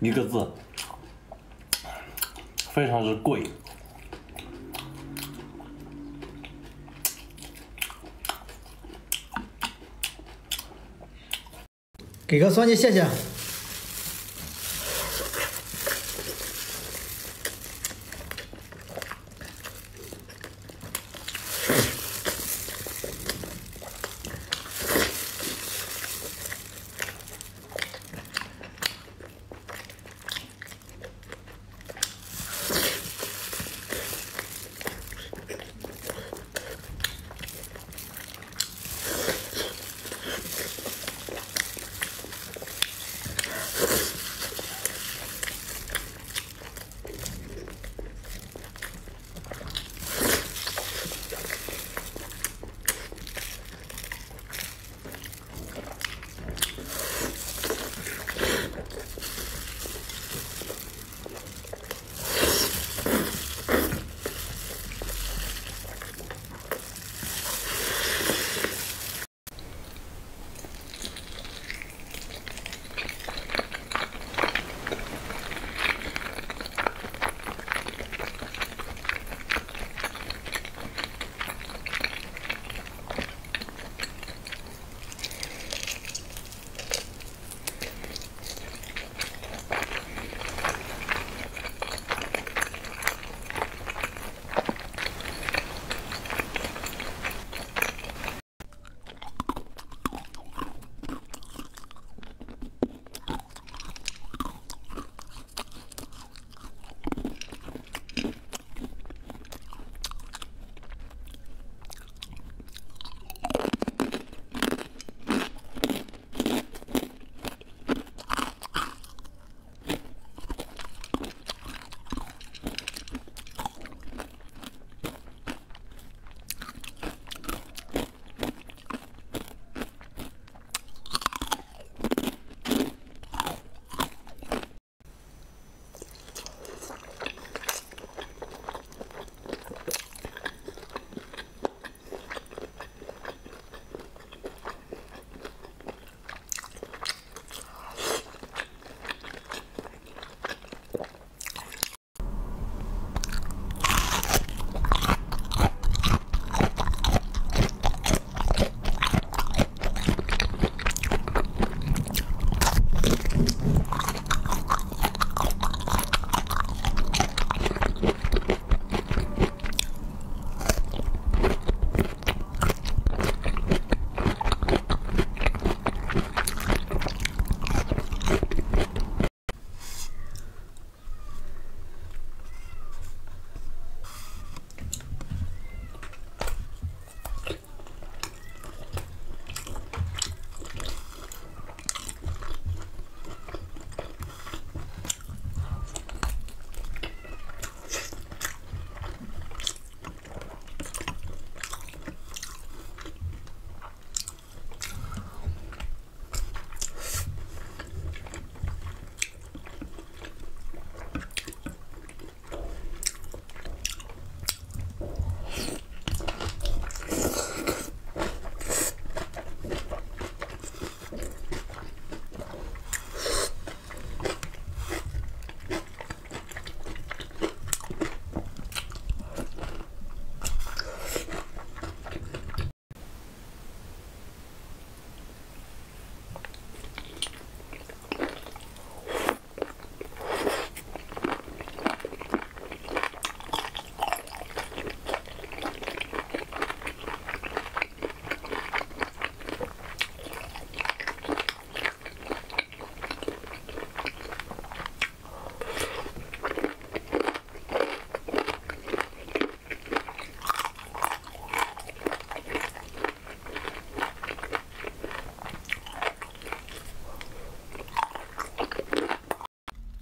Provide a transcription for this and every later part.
一个字，非常之贵。给个双击谢谢。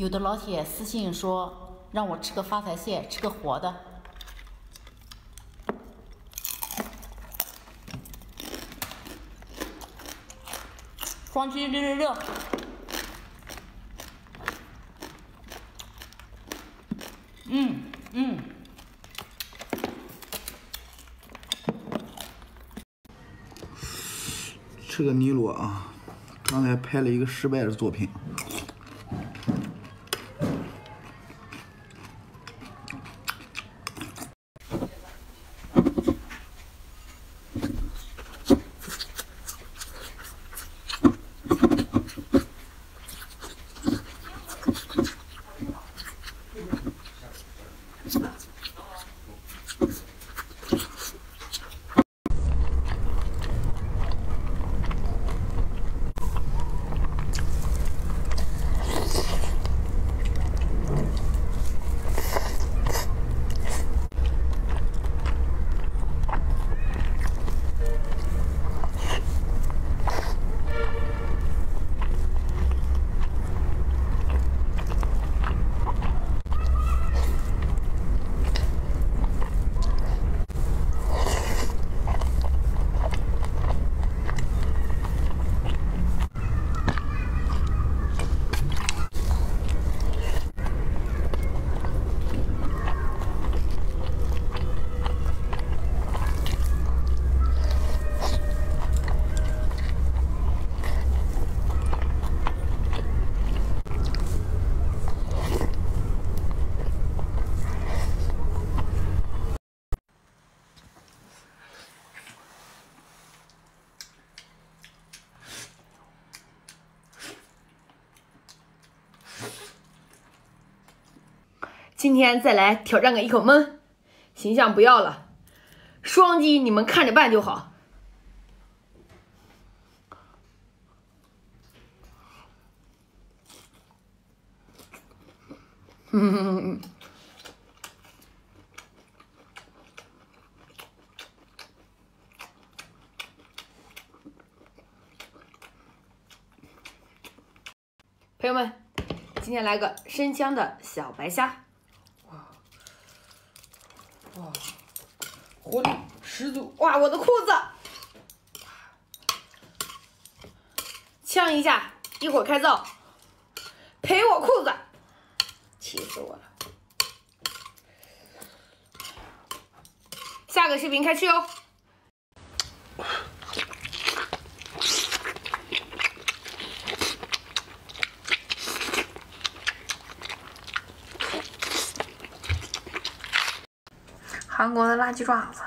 有的老铁私信说让我吃个发财蟹，吃个活的。双击六六六。嗯嗯。吃个尼罗啊！刚才拍了一个失败的作品。今天再来挑战个一口闷，形象不要了，双击你们看着办就好。嗯。朋友们，今天来个生姜的小白虾，哇，活力十足！哇，我的裤子，呛一下，一会儿开灶，赔我裤子，气死我了！下个视频开吃哟。国的垃圾爪子。